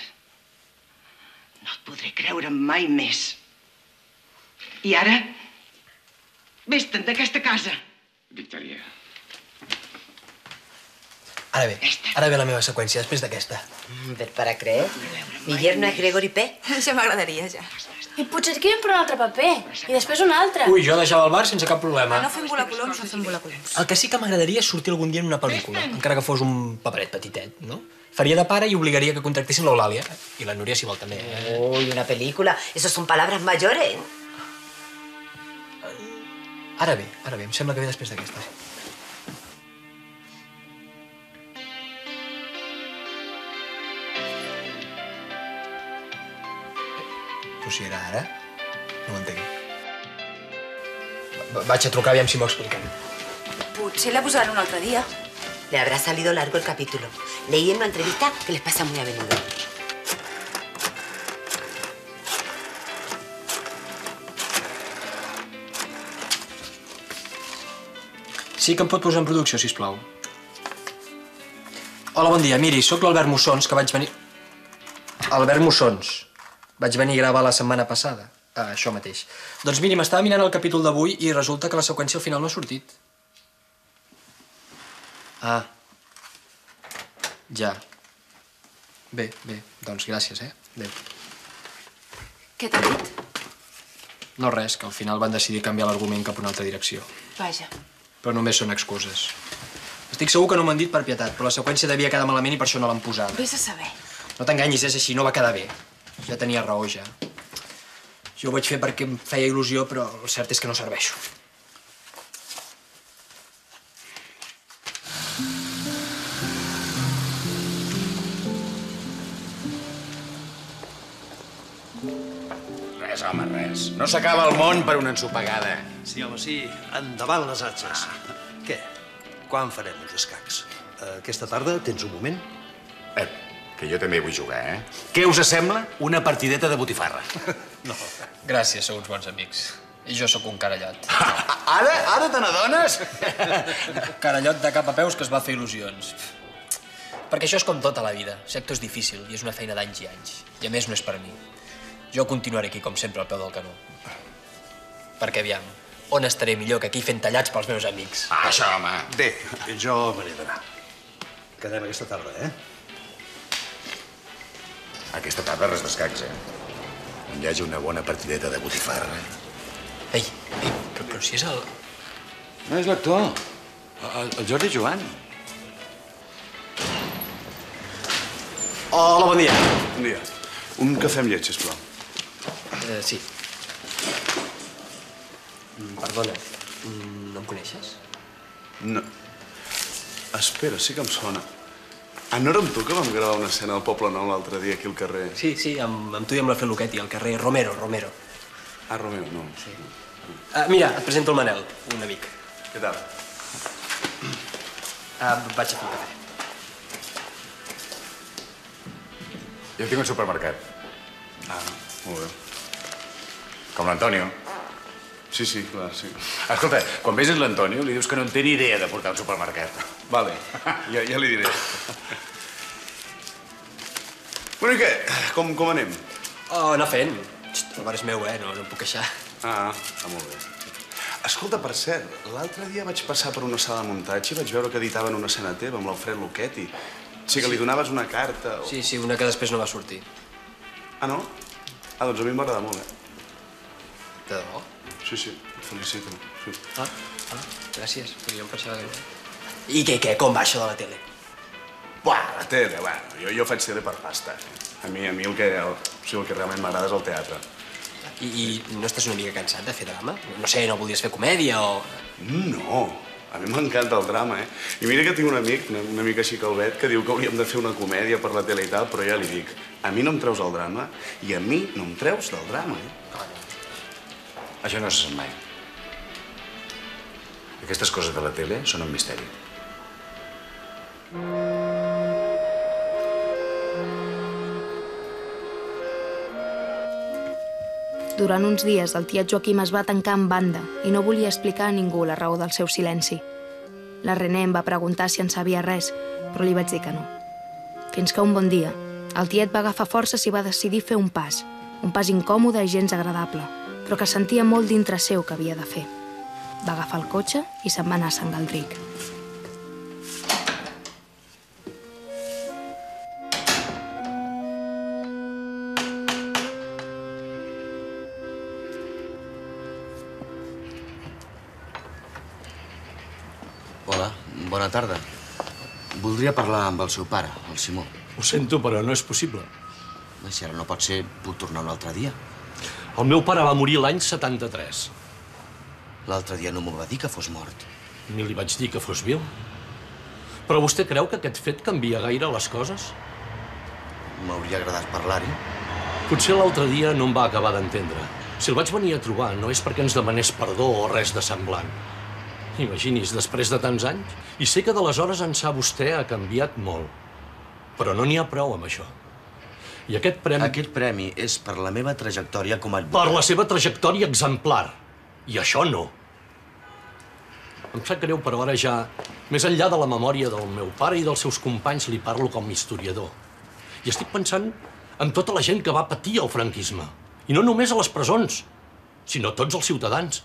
No et podré creure mai més. I ara? Vés-te'n d'aquesta casa. Victòria. Ara bé, ara ve la meva seqüència, després d'aquesta. Ver para creer. Mi yerno es Gregory P. Això m'agradaria, ja. I potser et queden per un altre paper. I després un altre. Ui, jo deixava el bar sense cap problema. No fem volar coloms, no fem volar coloms. El que sí que m'agradaria és sortir algun dia en una pel·lícula, encara que fos un paperet petitet, no? Faria de pare i obligaria que contractessin l'Eulàlia. I la Núria, si vol, també. Eh? Uy, una película. Esas son palabras mayores. Ara bé, ara bé, em sembla que ve després d'aquesta. Però si era ara, no ho entenc. Va- Vaig a trucar aviam si m'ho expliquen. Potser la posaran un altre dia. Le habrá salido largo el capítulo. Leí en una entrevista que les pasa muy a menudo. Sí que em pot posar en producció, si plau. Hola, bon dia. Miri, sóc l'Albert Mussons, que vaig venir... Albert Mussons. Vaig venir a gravar la setmana passada. Ah, això mateix. Doncs miri, m'estava mirant el capítol d'avui i resulta que la seqüència al final no ha sortit. Ah. Ja. Bé, bé. Doncs gràcies, eh? Adéu. Què t'ha dit? No res, que al final van decidir canviar l'argument cap a una altra direcció. Vaja. Però només són excuses. Estic segur que no m'han dit per pietat, però la seqüència devia quedar malament i per això no l'han posada. Vés a saber. No t'enganyis, és així, no va quedar bé. Ja tenia raó, ja. Jo ho vaig fer perquè em feia il·lusió, però el cert és que no serveixo. No s'acaba el món per una ensopegada. Sí, home, sí. Endavant les atxes. Què? Quan farem uns escacs? Eh, Aquesta tarda tens un moment? Eh, que jo també vull jugar, eh? Què us sembla una partideta de botifarra? No. Gràcies, sou uns bons amics. I jo sóc un carallot. Ara, ara te n'adones? carallot de cap a peus que es va fer il·lusions. Perquè això és com tota la vida. Ser actor és difícil i és una feina d'anys i anys. I a més no és per mi. Jo continuaré aquí, com sempre, al peu del canó. Perquè, aviam, on estaré millor que aquí fent tallats pels meus amics? Ah, això, home. Bé, jo me n'he d'anar. Quedem aquesta tarda, eh? Aquesta tarda res d'escacs, eh? On hi hagi una bona partideta de botifarra. Ei, ei, però, però si és el... No és l'actor. El, el Jordi Joan. Hola, bon dia. Bon dia. Un cafè amb llet, sisplau. Eh, sí. Mm, Perdona, mm, no em coneixes? No. Espera, sí que em sona. Ah, no era amb tu que vam gravar una escena al Poble Nou l'altre dia aquí al carrer? Sí, sí, amb, amb tu i amb la Feluquetti, al carrer Romero, Romero. Ah, Romeo, no. Sí. Uh, mira, et presento el Manel, un amic. Què tal? Uh, vaig a fer un cafè. Jo tinc un supermercat. Ah, molt bé. Com l'Antonio. Sí, sí, clar, sí. Escolta, quan veges l'Antonio li dius que no en té ni idea de portar un supermercat. Vale, ja, ja li diré. Bueno, i què? Com, com anem? Oh, anar fent. Xt, el bar és meu, eh? No, no em puc queixar. Ah, ah, molt bé. Escolta, per cert, l'altre dia vaig passar per una sala de muntatge i vaig veure que editaven una escena teva amb l'Alfred Luquetti. O sigui, que li donaves una carta... O... Sí, sí, una que després no va sortir. Ah, no? Ah, doncs a mi em va agradar molt, eh? De debò? Sí, sí, et felicito. Sí. Ah, ah, gràcies, podríem fer això de... I què, què, com va això de la tele? Buah, la tele, bueno, jo, jo faig tele per pasta. A mi, a mi el que, el, o sigui, el que realment m'agrada és el teatre. I, I no estàs una mica cansat de fer drama? No sé, no voldries fer comèdia o... No, a mi m'encanta el drama, eh? I mira que tinc un amic, una, una mica així calvet, que diu que hauríem de fer una comèdia per la tele i tal, però ja li dic, a mi no em treus el drama i a mi no em treus del drama, eh? Això no se sent mai. Aquestes coses de la tele són un misteri. Durant uns dies, el tiet Joaquim es va tancar en banda i no volia explicar a ningú la raó del seu silenci. La René em va preguntar si en sabia res, però li vaig dir que no. Fins que un bon dia, el tiet va agafar forces i va decidir fer un pas, un pas incòmode i gens agradable, però que sentia molt dintre seu que havia de fer. Va agafar el cotxe i se'n va anar a Sant Galdric. Hola, bona tarda. Voldria parlar amb el seu pare, el Simó. Ho sento, però no és possible. Si ara no pot ser, puc tornar un altre dia. El meu pare va morir l'any 73. L'altre dia no m'ho va dir que fos mort. Ni li vaig dir que fos viu. Però vostè creu que aquest fet canvia gaire les coses? M'hauria agradat parlar-hi. Potser l'altre dia no em va acabar d'entendre. Si el vaig venir a trobar no és perquè ens demanés perdó o res de semblant. Imagini's, després de tants anys, i sé que d'aleshores ençà vostè ha canviat molt. Però no n'hi ha prou amb això. I aquest premi... Aquest premi és per la meva trajectòria com a advocat. Per la seva trajectòria exemplar. I això no. Em sap greu, però ara ja, més enllà de la memòria del meu pare i dels seus companys, li parlo com a historiador. I estic pensant en tota la gent que va patir el franquisme. I no només a les presons, sinó tots els ciutadans.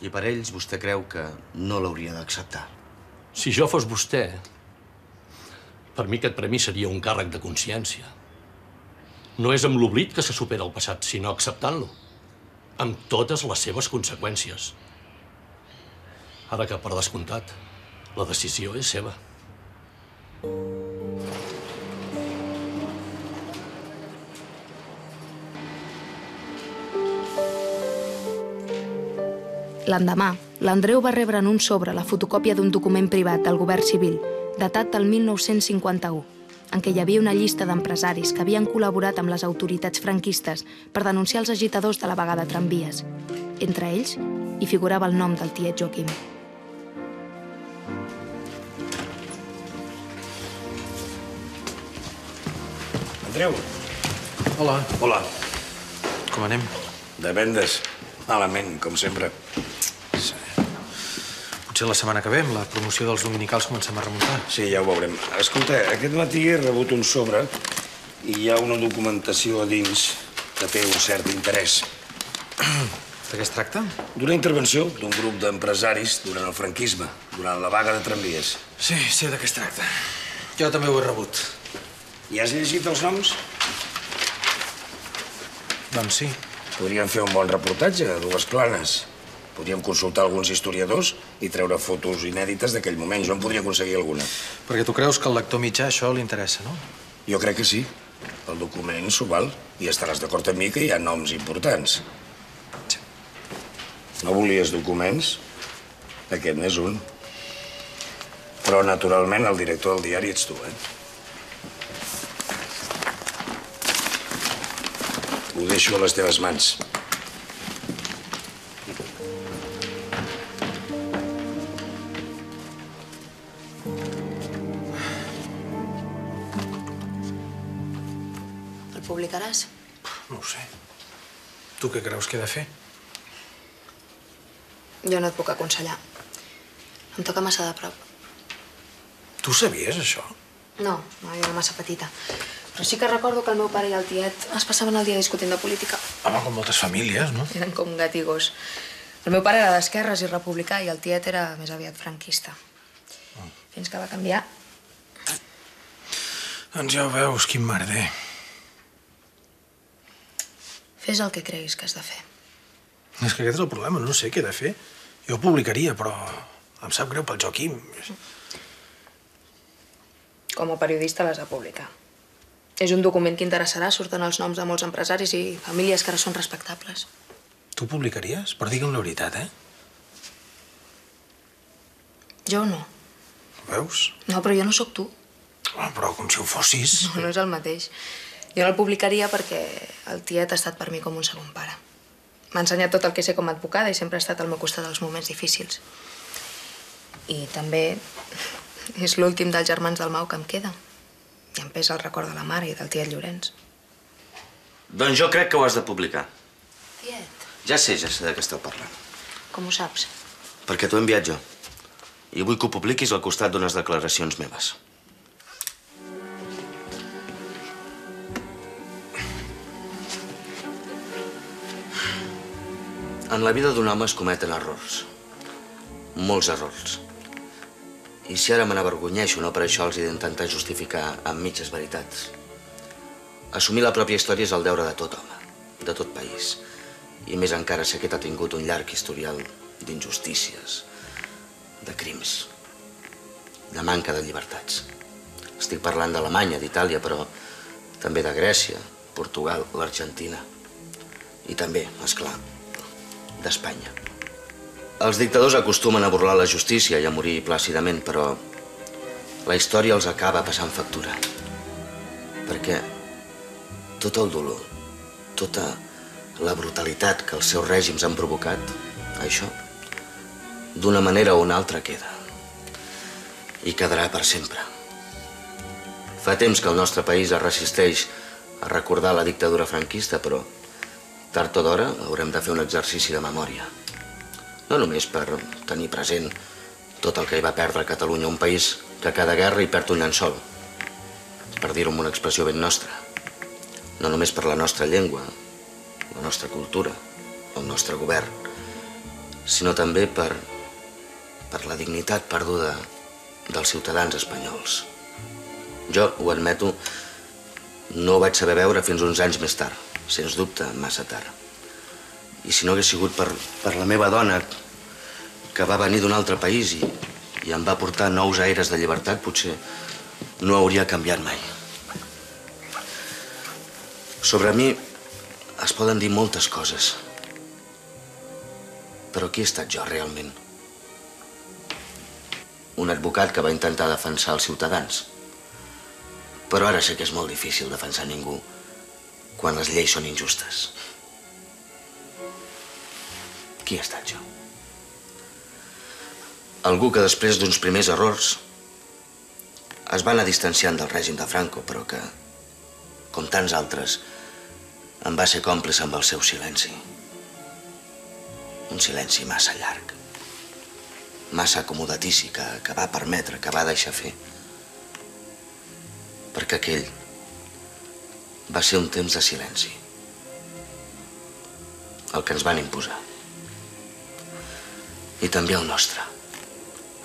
I per ells vostè creu que no l'hauria d'acceptar? Si jo fos vostè, per mi aquest premi seria un càrrec de consciència. No és amb l'oblit que se supera el passat, sinó acceptant-lo, amb totes les seves conseqüències. Ara que, per descomptat, la decisió és seva. L'endemà, l'Andreu va rebre en un sobre la fotocòpia d'un document privat del govern civil, datat del 1951, en què hi havia una llista d'empresaris que havien col·laborat amb les autoritats franquistes per denunciar els agitadors de la vaga de tramvies. Entre ells, hi figurava el nom del tiet Joaquim. Andreu. Hola. Hola. Com anem? De vendes. Malament, com sempre. Potser la setmana que ve, amb la promoció dels dominicals, comencem a remuntar. Sí, ja ho veurem. Escolta, aquest matí he rebut un sobre i hi ha una documentació a dins que té un cert interès. De què es tracta? D'una intervenció d'un grup d'empresaris durant el franquisme, durant la vaga de tramvies. Sí, sé de què es tracta. Jo també ho he rebut. I has llegit els noms? Doncs sí. Podríem fer un bon reportatge, a dues planes. Podríem consultar alguns historiadors i treure fotos inèdites d'aquell moment. Jo en podria aconseguir alguna. Perquè tu creus que al lector mitjà això li interessa, no? Jo crec que sí. El document s'ho val. I estaràs d'acord amb mi que hi ha noms importants. No volies documents? Aquest n'és un. Però, naturalment, el director del diari ets tu, eh? Ho deixo a les teves mans. Tu què creus que he de fer? Jo no et puc aconsellar. Em toca massa de prop. Tu sabies, això? No, no, jo era massa petita. Però sí que recordo que el meu pare i el tiet es passaven el dia discutint de política. Home, com moltes famílies, no? Eren com gat i gos. El meu pare era d'esquerres i republicà i el tiet era més aviat franquista. Fins que va canviar. Doncs ja ho veus, quin merder. Fes el que creguis que has de fer. És que aquest és el problema, no sé què he de fer. Jo ho publicaria, però em sap greu pel Joaquim. Com a periodista l'has de publicar. És un document que interessarà, surten els noms de molts empresaris i famílies que ara són respectables. Tu ho publicaries? Però digue'm la veritat, eh? Jo no. Veus? No, però jo no sóc tu. Oh, però com si ho fossis. No, no és el mateix. Jo no el publicaria perquè el tiet ha estat per mi com un segon pare. M'ha ensenyat tot el que sé com a advocada i sempre ha estat al meu costat als moments difícils. I també és l'últim dels germans del Mau que em queda. I em pesa el record de la mare i del tiet Llorenç. Doncs jo crec que ho has de publicar. Tiet. Ja sé, ja sé de què esteu parlant. Com ho saps? Perquè t'ho he enviat jo. I vull que ho publiquis al costat d'unes declaracions meves. En la vida d'un home es cometen errors. Molts errors. I si ara me n'avergonyeixo, no per això els he d'intentar justificar amb mitges veritats. Assumir la pròpia història és el deure de tot home, de tot país. I més encara si aquest ha tingut un llarg historial d'injustícies, de crims, de manca de llibertats. Estic parlant d'Alemanya, d'Itàlia, però també de Grècia, Portugal, l'Argentina. I també, és clar, d'Espanya. Els dictadors acostumen a burlar la justícia i a morir plàcidament, però la història els acaba passant factura. Perquè tot el dolor, tota la brutalitat que els seus règims han provocat, això, d'una manera o una altra queda. I quedarà per sempre. Fa temps que el nostre país es resisteix a recordar la dictadura franquista, però tard o d'hora haurem de fer un exercici de memòria. No només per tenir present tot el que hi va perdre Catalunya, un país que cada guerra hi perd un llençol, per dir-ho amb una expressió ben nostra. No només per la nostra llengua, la nostra cultura, el nostre govern, sinó també per, per la dignitat perduda dels ciutadans espanyols. Jo, ho admeto, no ho vaig saber veure fins uns anys més tard, sens dubte, massa tard. I si no hagués sigut per, per la meva dona, que va venir d'un altre país i, i em va portar nous aires de llibertat, potser no hauria canviat mai. Sobre mi es poden dir moltes coses. Però qui he estat jo, realment? Un advocat que va intentar defensar els ciutadans. Però ara sé que és molt difícil defensar ningú quan les lleis són injustes. Qui he estat jo? Algú que després d'uns primers errors es va anar distanciant del règim de Franco, però que, com tants altres, em va ser còmplice amb el seu silenci. Un silenci massa llarg, massa acomodatici, que, que va permetre, que va deixar fer. Perquè aquell va ser un temps de silenci. El que ens van imposar. I també el nostre.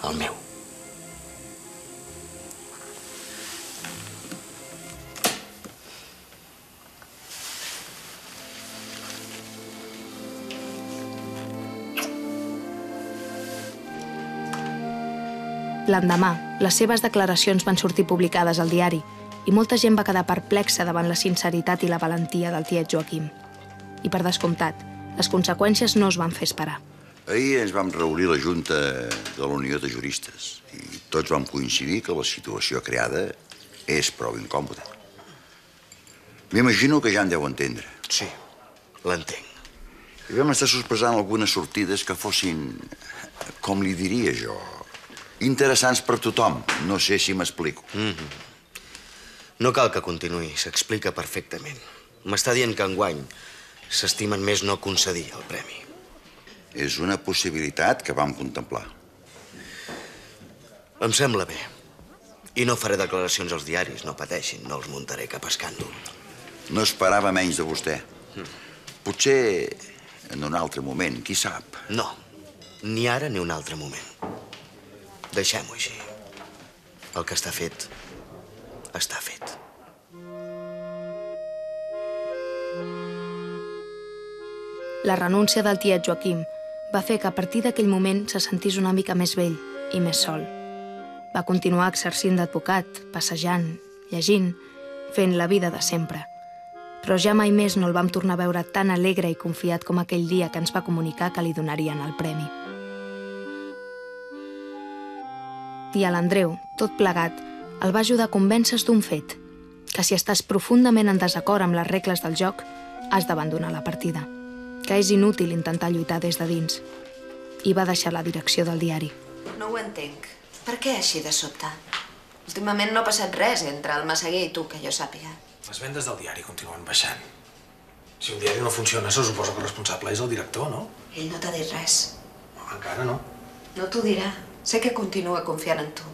El meu. L'endemà, les seves declaracions van sortir publicades al diari i molta gent va quedar perplexa davant la sinceritat i la valentia del tiet Joaquim. I per descomptat, les conseqüències no es van fer esperar. Ahir ens vam reunir la Junta de la Unió de Juristes i tots vam coincidir que la situació creada és prou incòmoda. M'imagino que ja en deu entendre. Sí, l'entenc. I vam estar sospesant algunes sortides que fossin, com li diria jo, interessants per tothom. No sé si m'explico. Mm -hmm. No cal que continuï, s'explica perfectament. M'està dient que enguany s'estimen més no concedir el premi. És una possibilitat que vam contemplar. Em sembla bé. I no faré declaracions als diaris, no pateixin, no els muntaré cap escàndol. No esperava menys de vostè. Potser en un altre moment, qui sap. No, ni ara ni un altre moment. Deixem-ho així. El que està fet, està fet. La renúncia del tiet Joaquim va fer que a partir d'aquell moment se sentís una mica més vell i més sol. Va continuar exercint d'advocat, passejant, llegint, fent la vida de sempre. Però ja mai més no el vam tornar a veure tan alegre i confiat com aquell dia que ens va comunicar que li donarien el premi. Tia l'Andreu, tot plegat, el va ajudar a convèncer d'un fet, que si estàs profundament en desacord amb les regles del joc, has d'abandonar la partida, que és inútil intentar lluitar des de dins. I va deixar la direcció del diari. No ho entenc. Per què així de sobte? Últimament no ha passat res entre el Massaguer i tu, que jo sàpiga. Les vendes del diari continuen baixant. Si un diari no funciona, se suposa que el responsable és el director, no? Ell no t'ha dit res. Encara no. No t'ho dirà. Sé que continua confiant en tu.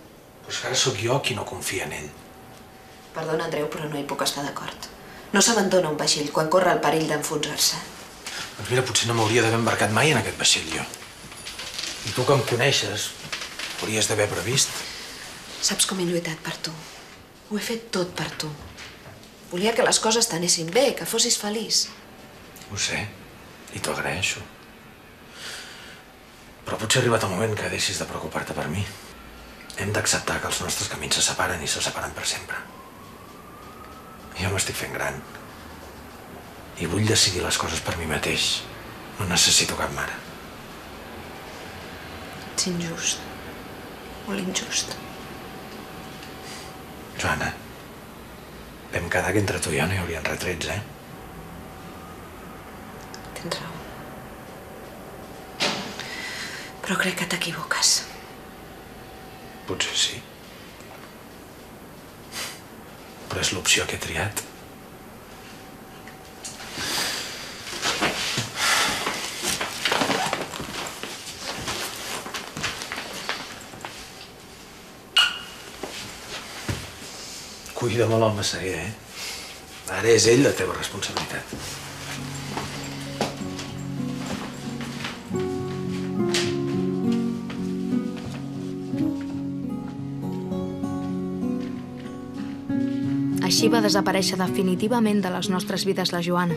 Però és que ara sóc jo qui no confia en ell. Perdona, Andreu, però no hi puc estar d'acord. No s'abandona un vaixell quan corre el perill d'enfonsar-se. Doncs mira, potser no m'hauria d'haver embarcat mai en aquest vaixell, jo. I tu que em coneixes, hauries d'haver previst. Saps com he lluitat per tu? Ho he fet tot per tu. Volia que les coses t'anessin bé, que fossis feliç. Ho sé, i t'ho agraeixo. Però potser ha arribat el moment que deixis de preocupar-te per mi. Hem d'acceptar que els nostres camins se separen i se separen per sempre. Jo m'estic fent gran. I vull decidir les coses per mi mateix. No necessito cap mare. Ets injust. Molt injust. Joana, vam quedar que entre tu i jo no hi haurien retrets, eh? Tens raó. Però crec que t'equivoques. Potser sí. Però és l'opció que he triat. Cuida molt el Massaguer, eh? Ara és ell la teva responsabilitat. Així va desaparèixer definitivament de les nostres vides la Joana,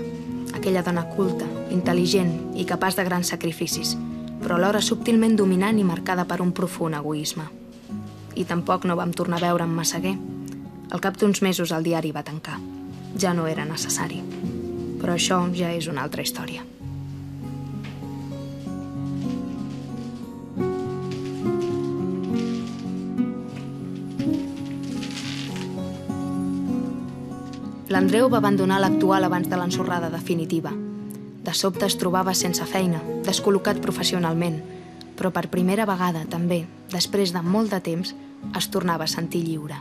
aquella dona culta, intel·ligent i capaç de grans sacrificis, però alhora subtilment dominant i marcada per un profund egoisme. I tampoc no vam tornar a veure en Massaguer. Al cap d'uns mesos el diari va tancar. Ja no era necessari. Però això ja és una altra història. L'Andreu va abandonar l'actual abans de l'ensorrada definitiva. De sobte es trobava sense feina, descol·locat professionalment, però per primera vegada, també, després de molt de temps, es tornava a sentir lliure.